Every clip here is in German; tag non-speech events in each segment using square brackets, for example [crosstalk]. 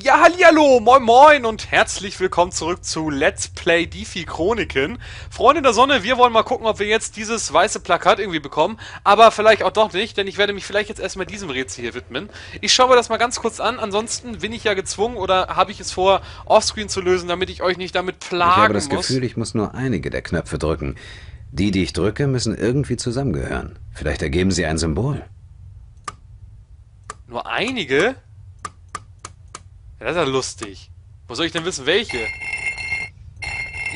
Ja, hallihallo, moin moin und herzlich willkommen zurück zu Let's Play Defi Chroniken. Freunde der Sonne, wir wollen mal gucken, ob wir jetzt dieses weiße Plakat irgendwie bekommen, aber vielleicht auch doch nicht, denn ich werde mich vielleicht jetzt erstmal diesem Rätsel hier widmen. Ich schaue mir das mal ganz kurz an, ansonsten bin ich ja gezwungen oder habe ich es vor, offscreen zu lösen, damit ich euch nicht damit plagen muss. Ich habe das muss. Gefühl, ich muss nur einige der Knöpfe drücken. Die, die ich drücke, müssen irgendwie zusammengehören. Vielleicht ergeben sie ein Symbol. Nur einige? Ja, das ist ja lustig. Wo soll ich denn wissen, welche?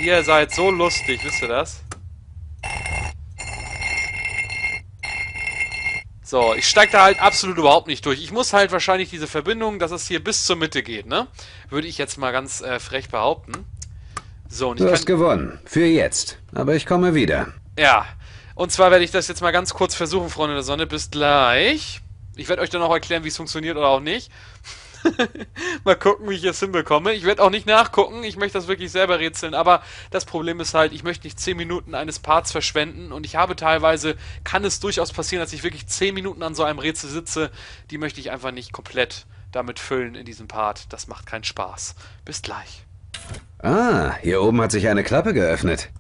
Ihr seid so lustig, wisst ihr das? So, ich steig da halt absolut überhaupt nicht durch. Ich muss halt wahrscheinlich diese Verbindung, dass es hier bis zur Mitte geht, ne? Würde ich jetzt mal ganz äh, frech behaupten. So, und du hast gewonnen. Für jetzt. Aber ich komme wieder. Ja. Und zwar werde ich das jetzt mal ganz kurz versuchen, Freunde der Sonne. Bis gleich. Ich werde euch dann auch erklären, wie es funktioniert oder auch nicht. [laughs] Mal gucken, wie ich es hinbekomme. Ich werde auch nicht nachgucken, ich möchte das wirklich selber rätseln, aber das Problem ist halt, ich möchte nicht 10 Minuten eines Parts verschwenden und ich habe teilweise, kann es durchaus passieren, dass ich wirklich 10 Minuten an so einem Rätsel sitze, die möchte ich einfach nicht komplett damit füllen in diesem Part. Das macht keinen Spaß. Bis gleich. Ah, hier oben hat sich eine Klappe geöffnet.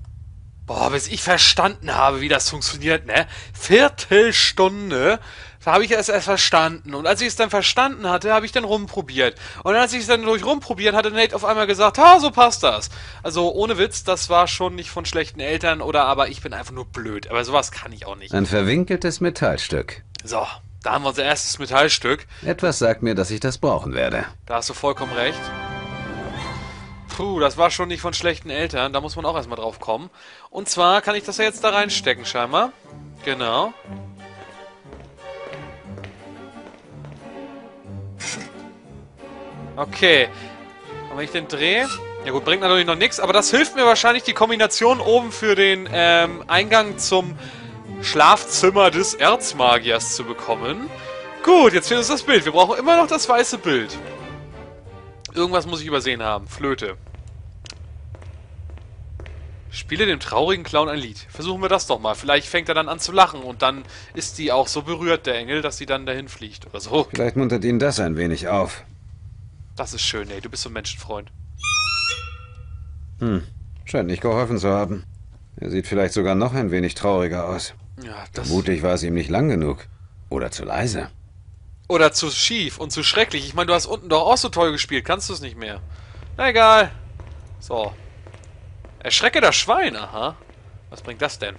Boah, bis ich verstanden habe, wie das funktioniert, ne? Viertelstunde da habe ich es erst verstanden. Und als ich es dann verstanden hatte, habe ich dann rumprobiert. Und als ich es dann durch rumprobieren hatte Nate auf einmal gesagt, ha, so passt das. Also ohne Witz, das war schon nicht von schlechten Eltern oder aber ich bin einfach nur blöd. Aber sowas kann ich auch nicht. Ein verwinkeltes Metallstück. So, da haben wir unser erstes Metallstück. Etwas sagt mir, dass ich das brauchen werde. Da hast du vollkommen recht. Puh, das war schon nicht von schlechten Eltern. Da muss man auch erstmal drauf kommen. Und zwar kann ich das ja jetzt da reinstecken, scheinbar. Genau. Okay. Und wenn ich den drehe... Ja gut, bringt natürlich noch nichts, aber das hilft mir wahrscheinlich die Kombination oben für den ähm, Eingang zum Schlafzimmer des Erzmagiers zu bekommen. Gut, jetzt fehlt uns das Bild. Wir brauchen immer noch das weiße Bild. Irgendwas muss ich übersehen haben. Flöte. Spiele dem traurigen Clown ein Lied. Versuchen wir das doch mal. Vielleicht fängt er dann an zu lachen und dann ist die auch so berührt, der Engel, dass sie dann dahin fliegt oder so. Vielleicht muntert ihn das ein wenig auf. Das ist schön, ey. Du bist so ein Menschenfreund. Hm. Scheint nicht geholfen zu haben. Er sieht vielleicht sogar noch ein wenig trauriger aus. Ja, das... Vermutlich war es ihm nicht lang genug. Oder zu leise. Oder zu schief und zu schrecklich. Ich meine, du hast unten doch auch so toll gespielt. Kannst du es nicht mehr? Na egal. So. Erschrecke das Schwein. Aha. Was bringt das denn?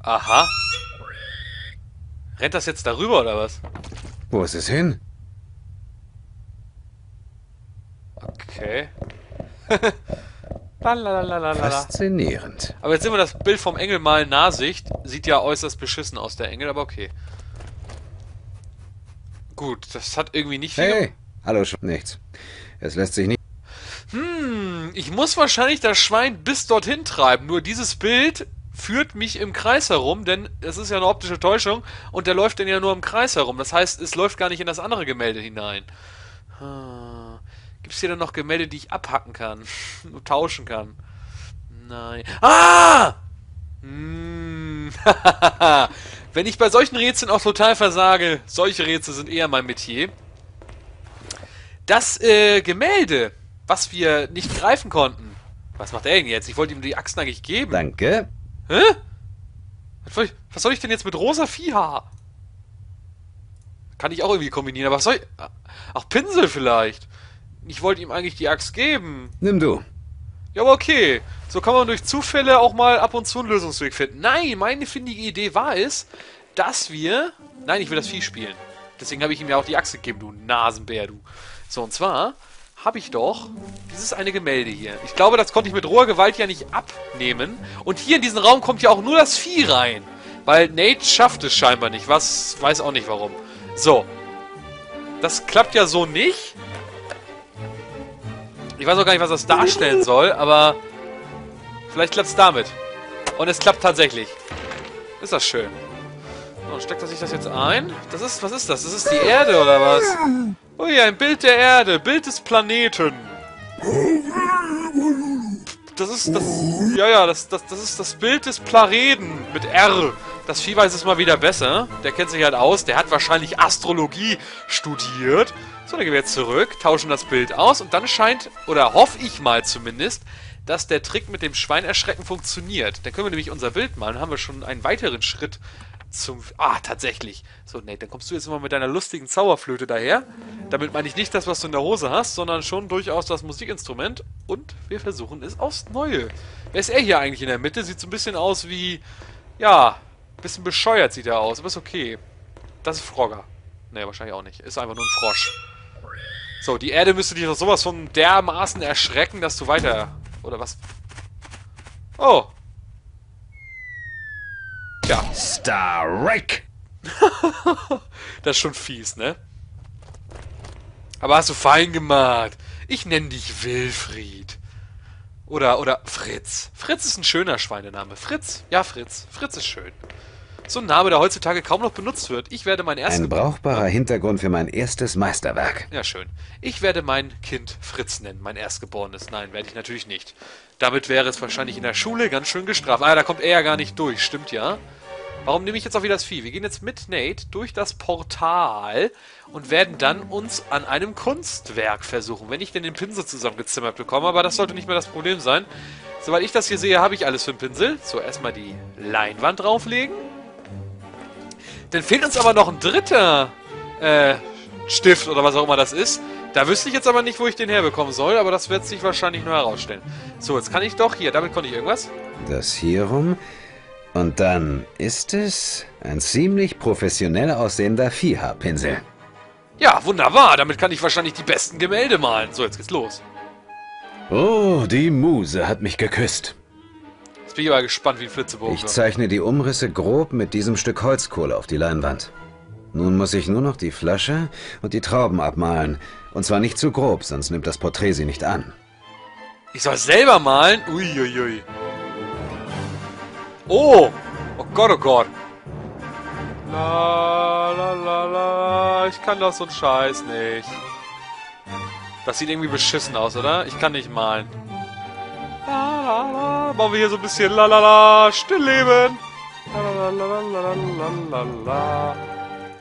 Aha. Rennt das jetzt darüber oder was? Wo ist es hin? Okay. [laughs] Faszinierend. Aber jetzt sehen wir das Bild vom Engel mal in Nahsicht. Sieht ja äußerst beschissen aus, der Engel, aber okay. Gut, das hat irgendwie nicht viel... Hey, hallo, nichts. Es lässt sich nicht... Hm, ich muss wahrscheinlich das Schwein bis dorthin treiben. Nur dieses Bild führt mich im Kreis herum, denn es ist ja eine optische Täuschung und der läuft dann ja nur im Kreis herum. Das heißt, es läuft gar nicht in das andere Gemälde hinein. Hm. Gibt es hier dann noch Gemälde, die ich abhacken kann? [laughs] tauschen kann? Nein. Ah! Hm. [laughs] Wenn ich bei solchen Rätseln auch total versage, solche Rätsel sind eher mein Metier. Das äh, Gemälde, was wir nicht greifen konnten. Was macht er denn jetzt? Ich wollte ihm die Achsen eigentlich geben. Danke. Hä? Was soll ich denn jetzt mit rosa Viehhaar? Kann ich auch irgendwie kombinieren, aber was soll ich... Ach, Pinsel vielleicht. Ich wollte ihm eigentlich die Axt geben. Nimm du. Ja, aber okay. So kann man durch Zufälle auch mal ab und zu einen Lösungsweg finden. Nein, meine findige Idee war es, dass wir... Nein, ich will das Vieh spielen. Deswegen habe ich ihm ja auch die Axt gegeben, du Nasenbär, du. So, und zwar habe ich doch dieses eine Gemälde hier. Ich glaube, das konnte ich mit roher Gewalt ja nicht abnehmen. Und hier in diesen Raum kommt ja auch nur das Vieh rein. Weil Nate schafft es scheinbar nicht. Was, weiß auch nicht warum. So. Das klappt ja so nicht. Ich weiß auch gar nicht, was das darstellen soll, aber vielleicht klappt es damit. Und es klappt tatsächlich. Ist das schön. So, steckt er sich das jetzt ein? Das ist, was ist das? Das ist die Erde oder was? Oh ja, ein Bild der Erde, Bild des Planeten. Das ist das. Ja, ja, das, das, das ist das Bild des Planeten mit R. Das Vieh weiß es mal wieder besser. Der kennt sich halt aus. Der hat wahrscheinlich Astrologie studiert. So, dann gehen wir jetzt zurück, tauschen das Bild aus und dann scheint, oder hoffe ich mal zumindest, dass der Trick mit dem Schwein erschrecken funktioniert. Dann können wir nämlich unser Bild malen. Dann haben wir schon einen weiteren Schritt zum... Ah, tatsächlich. So, Nate, dann kommst du jetzt mal mit deiner lustigen Zauberflöte daher. Damit meine ich nicht das, was du in der Hose hast, sondern schon durchaus das Musikinstrument. Und wir versuchen es aufs Neue. Wer ist er hier eigentlich in der Mitte? Sieht so ein bisschen aus wie... Ja, ein bisschen bescheuert sieht er aus, aber ist okay. Das ist Frogger. Ne, wahrscheinlich auch nicht. Ist einfach nur ein Frosch. So, die Erde müsste dich doch sowas von dermaßen erschrecken, dass du weiter... Oder was? Oh, ja. Starrick! [laughs] das ist schon fies, ne? Aber hast du fein gemacht. Ich nenne dich Wilfried. Oder, oder Fritz. Fritz ist ein schöner Schweinename. Fritz. Ja, Fritz. Fritz ist schön. So ein Name, der heutzutage kaum noch benutzt wird. Ich werde mein erstes... Ein brauchbarer Hintergrund für mein erstes Meisterwerk. Ja, schön. Ich werde mein Kind Fritz nennen, mein Erstgeborenes. Nein, werde ich natürlich nicht. Damit wäre es wahrscheinlich in der Schule ganz schön gestraft. Ah, da kommt er ja gar nicht durch. Stimmt ja. Warum nehme ich jetzt auch wieder das Vieh? Wir gehen jetzt mit Nate durch das Portal und werden dann uns an einem Kunstwerk versuchen. Wenn ich denn den Pinsel zusammengezimmert bekomme, aber das sollte nicht mehr das Problem sein. Soweit ich das hier sehe, habe ich alles für den Pinsel. So, erstmal die Leinwand drauflegen. Dann fehlt uns aber noch ein dritter äh, Stift oder was auch immer das ist. Da wüsste ich jetzt aber nicht, wo ich den herbekommen soll, aber das wird sich wahrscheinlich nur herausstellen. So, jetzt kann ich doch hier, damit konnte ich irgendwas. Das hier rum und dann ist es ein ziemlich professionell aussehender Viehhaarpinsel. Ja, wunderbar. Damit kann ich wahrscheinlich die besten Gemälde malen. So, jetzt geht's los. Oh, die Muse hat mich geküsst. Jetzt bin ich aber gespannt wie ein Flitzebogen. Ich zeichne die Umrisse grob mit diesem Stück Holzkohle auf die Leinwand. Nun muss ich nur noch die Flasche und die Trauben abmalen. Und zwar nicht zu grob, sonst nimmt das Porträt sie nicht an. Ich soll selber malen? Uiuiui. Ui, ui. Oh! Oh Gott, oh Gott. La, la, la, la. Ich kann das so ein Scheiß nicht. Das sieht irgendwie beschissen aus, oder? Ich kann nicht malen. La, la, la. Machen wir hier so ein bisschen la la la. Stillleben. La la la la la la la la.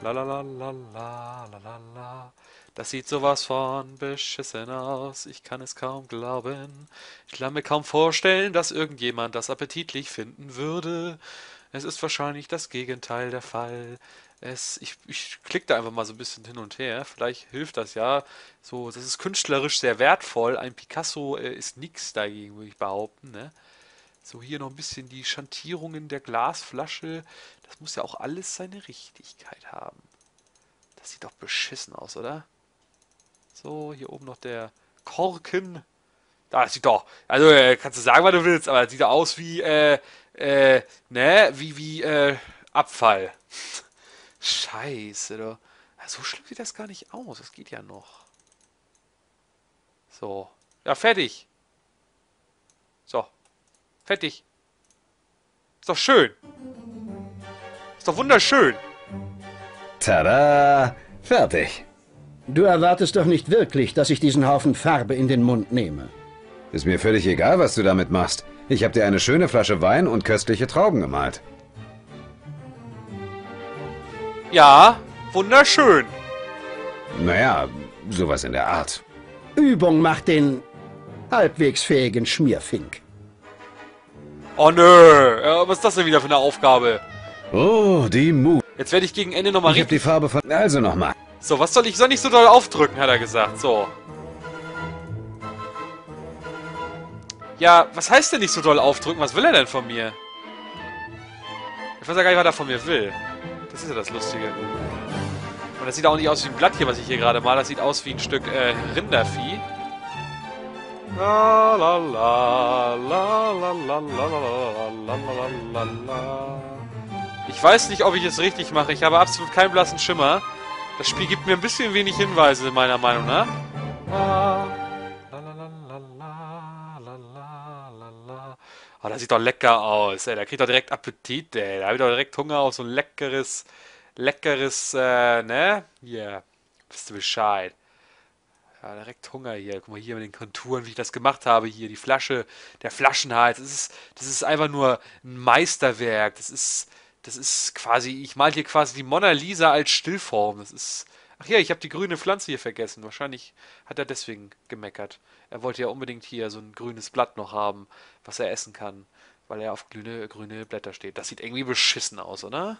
La la la la la la la. Das sieht sowas von beschissen aus. Ich kann es kaum glauben. Ich kann mir kaum vorstellen, dass irgendjemand das appetitlich finden würde. Es ist wahrscheinlich das Gegenteil der Fall. Es, ich, ich klicke da einfach mal so ein bisschen hin und her. Vielleicht hilft das ja. So, das ist künstlerisch sehr wertvoll. Ein Picasso äh, ist nichts dagegen, würde ich behaupten. Ne? So, hier noch ein bisschen die Schantierungen der Glasflasche. Das muss ja auch alles seine Richtigkeit haben. Das sieht doch beschissen aus, oder? So, hier oben noch der Korken. Da sieht doch. Also, äh, kannst du sagen, was du willst, aber das sieht doch aus wie, äh, äh, ne, wie, wie, äh, Abfall. [laughs] Scheiße, du. So schlimm sieht das gar nicht aus. Das geht ja noch. So. Ja, fertig. So. Fertig. Ist doch schön. Ist doch wunderschön. Tada! Fertig. Du erwartest doch nicht wirklich, dass ich diesen Haufen Farbe in den Mund nehme. Ist mir völlig egal, was du damit machst. Ich habe dir eine schöne Flasche Wein und köstliche Trauben gemalt. Ja, wunderschön. Naja, sowas in der Art. Übung macht den halbwegs fähigen Schmierfink. Oh nö, was ist das denn wieder für eine Aufgabe? Oh, die Mu. Jetzt werde ich gegen Ende nochmal richtig... Ich habe die Farbe von... Also nochmal. So, was soll ich? Soll nicht so doll aufdrücken, hat er gesagt. So. Ja, was heißt denn nicht so doll aufdrücken? Was will er denn von mir? Ich weiß ja gar nicht, was er von mir will. Das ist ja das Lustige. Und das sieht auch nicht aus wie ein Blatt hier, was ich hier gerade mal. Das sieht aus wie ein Stück äh, Rindervieh. La la la la la la la la la la la Ich weiß nicht, ob ich es richtig mache. Ich habe absolut keinen blassen Schimmer. Das Spiel gibt mir ein bisschen wenig Hinweise, meiner Meinung nach. Oh, das sieht doch lecker aus, ey. Da kriegt doch direkt Appetit, ey. Da habe ich doch direkt Hunger auf so ein leckeres, leckeres, äh, ne? Hier, yeah. wisst ihr Bescheid. Ja, direkt Hunger hier. Guck mal hier mit den Konturen, wie ich das gemacht habe. Hier, die Flasche, der Flaschenhals. Das ist, das ist einfach nur ein Meisterwerk. Das ist, Das ist quasi, ich mal hier quasi die Mona Lisa als Stillform. Das ist. Ach ja, ich habe die grüne Pflanze hier vergessen. Wahrscheinlich hat er deswegen gemeckert. Er wollte ja unbedingt hier so ein grünes Blatt noch haben, was er essen kann, weil er auf grüne, grüne Blätter steht. Das sieht irgendwie beschissen aus, oder?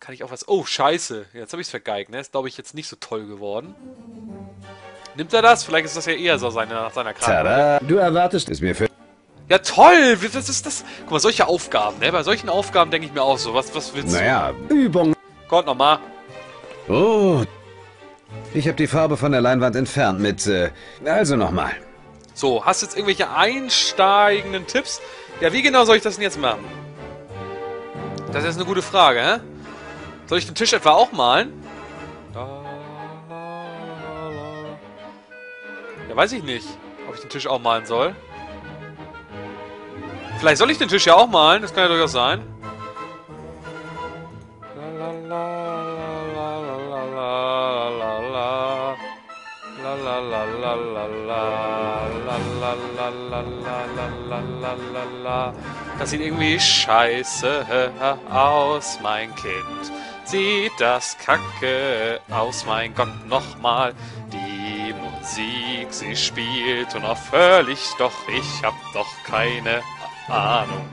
Kann ich auch was... Oh, scheiße. Jetzt habe ich es vergeigt, ne? Ist, glaube ich, jetzt nicht so toll geworden. Nimmt er das? Vielleicht ist das ja eher so seine, nach seiner Krankheit. Du erwartest Ist mir für... Ja, toll! Das ist das... Guck mal, solche Aufgaben, ne? Bei solchen Aufgaben denke ich mir auch so, was, was willst du? Naja. Übung. Gott, nochmal. Oh. Ich habe die Farbe von der Leinwand entfernt mit... Äh, also nochmal. So, hast du jetzt irgendwelche einsteigenden Tipps? Ja, wie genau soll ich das denn jetzt machen? Das ist jetzt eine gute Frage, hä? Soll ich den Tisch etwa auch malen? Ja, weiß ich nicht, ob ich den Tisch auch malen soll. Vielleicht soll ich den Tisch ja auch malen, das kann ja durchaus sein. Das sieht irgendwie scheiße aus, mein Kind. Sieht das kacke aus, mein Gott, nochmal. Die Musik, sie spielt unaufhörlich, doch ich hab doch keine Ahnung.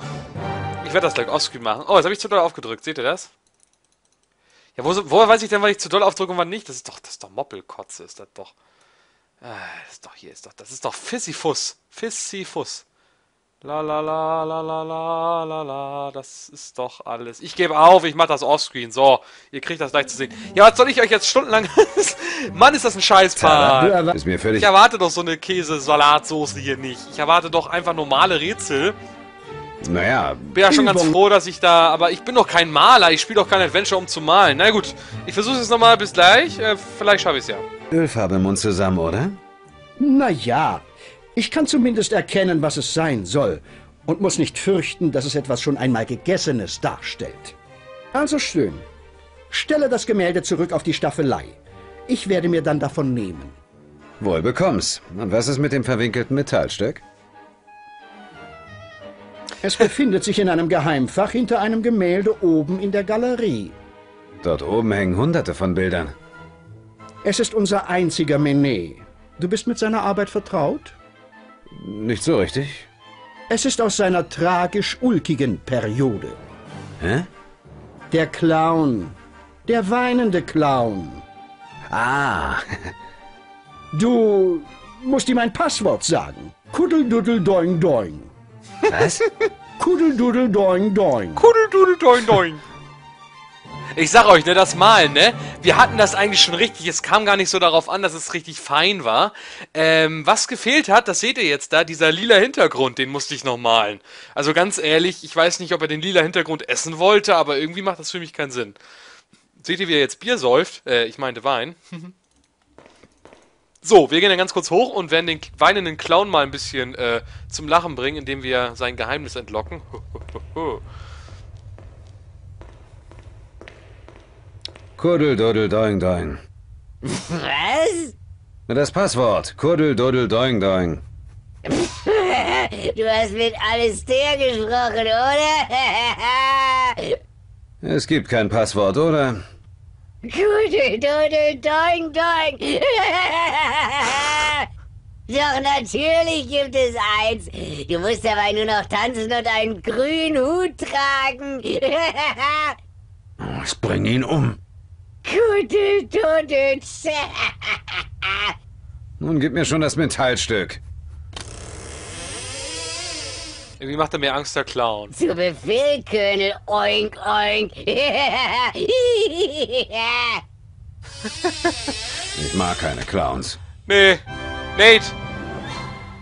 Ich werde das gleich offscreen machen. Oh, jetzt habe ich zu doll aufgedrückt. Seht ihr das? Ja, wo, woher weiß ich denn, wann ich zu doll aufdrücke und wann nicht? Das ist doch, das ist doch Moppelkotze, ist das doch. Ah, das ist doch hier, ist doch, das ist doch Fissifuss. Fissifuss. La la la la la la la la, das ist doch alles. Ich gebe auf, ich mache das offscreen. So, ihr kriegt das gleich zu sehen. Ja, was soll ich euch jetzt stundenlang... [laughs] Mann, ist das ein erwa- Ist mir völlig... Ich erwarte doch so eine Käse-Salatsoße hier nicht. Ich erwarte doch einfach normale Rätsel. Naja, Bin ja schon ganz froh, dass ich da... Aber ich bin doch kein Maler. Ich spiele doch kein Adventure, um zu malen. Na gut, ich versuche es nochmal. Bis gleich. Äh, vielleicht schaffe ich es ja. Ölfarbe im Mund zusammen, oder? Na ja, ich kann zumindest erkennen, was es sein soll und muss nicht fürchten, dass es etwas schon einmal Gegessenes darstellt. Also schön. Stelle das Gemälde zurück auf die Staffelei. Ich werde mir dann davon nehmen. Wohl bekomm's. Und was ist mit dem verwinkelten Metallstück? Es befindet sich in einem Geheimfach hinter einem Gemälde oben in der Galerie. Dort oben hängen hunderte von Bildern. Es ist unser einziger Menet. Du bist mit seiner Arbeit vertraut? Nicht so richtig. Es ist aus seiner tragisch-ulkigen Periode. Hä? Der Clown. Der weinende Clown. Ah, Du musst ihm ein Passwort sagen. Kuddelduddel doing doing. Was? [laughs] Kuddelduddel doing doing. Kudeldudel doing doing. Ich sag euch, ne, das Malen, ne? Wir hatten das eigentlich schon richtig. Es kam gar nicht so darauf an, dass es richtig fein war. Ähm, was gefehlt hat, das seht ihr jetzt da, dieser lila Hintergrund, den musste ich noch malen. Also ganz ehrlich, ich weiß nicht, ob er den lila Hintergrund essen wollte, aber irgendwie macht das für mich keinen Sinn. Seht ihr, wie er jetzt Bier säuft? Äh, ich meinte Wein. [laughs] So, wir gehen dann ganz kurz hoch und werden den weinenden Clown mal ein bisschen äh, zum Lachen bringen, indem wir sein Geheimnis entlocken. Kuddel, doddel, doing, doing. Was? Das Passwort. Kuddel, doddel, doing, doing. Du hast mit Alistair gesprochen, oder? [laughs] Es gibt kein Passwort, oder? Doing, doing. Doch natürlich gibt es eins. Du musst dabei nur noch tanzen und einen grünen Hut tragen. Ich bring ihn um. Nun gib mir schon das Metallstück. Irgendwie macht er mir Angst, der Clown. Zu Befehl, Colonel. Oink, oink. [laughs] Ich mag keine Clowns. Nee, Nate.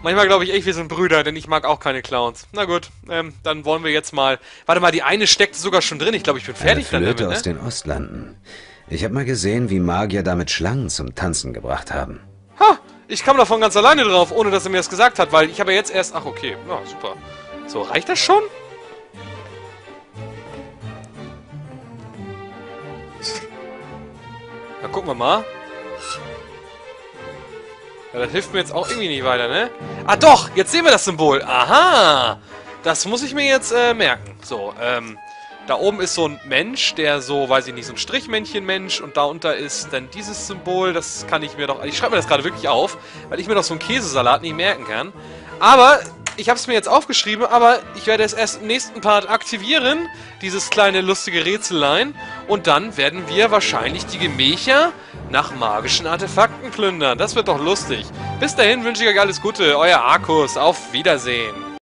Manchmal glaube ich echt, wir sind Brüder, denn ich mag auch keine Clowns. Na gut, ähm, dann wollen wir jetzt mal... Warte mal, die eine steckt sogar schon drin. Ich glaube, ich bin fertig Eine Flöte damit, aus ne? den Ostlanden. Ich habe mal gesehen, wie Magier damit Schlangen zum Tanzen gebracht haben. Ha! Ich kam davon ganz alleine drauf, ohne dass er mir das gesagt hat, weil ich habe ja jetzt erst... Ach, okay. Ja, super. So, reicht das schon? Na, gucken wir mal. Ja, das hilft mir jetzt auch irgendwie nicht weiter, ne? Ah, doch! Jetzt sehen wir das Symbol. Aha! Das muss ich mir jetzt äh, merken. So, ähm... Da oben ist so ein Mensch, der so, weiß ich nicht, so ein Strichmännchen-Mensch und darunter ist dann dieses Symbol, das kann ich mir doch... Ich schreibe mir das gerade wirklich auf, weil ich mir doch so einen Käsesalat nicht merken kann. Aber ich habe es mir jetzt aufgeschrieben, aber ich werde es erst im nächsten Part aktivieren, dieses kleine lustige Rätselein. Und dann werden wir wahrscheinlich die Gemächer nach magischen Artefakten plündern. Das wird doch lustig. Bis dahin wünsche ich euch alles Gute, euer Arkus. Auf Wiedersehen.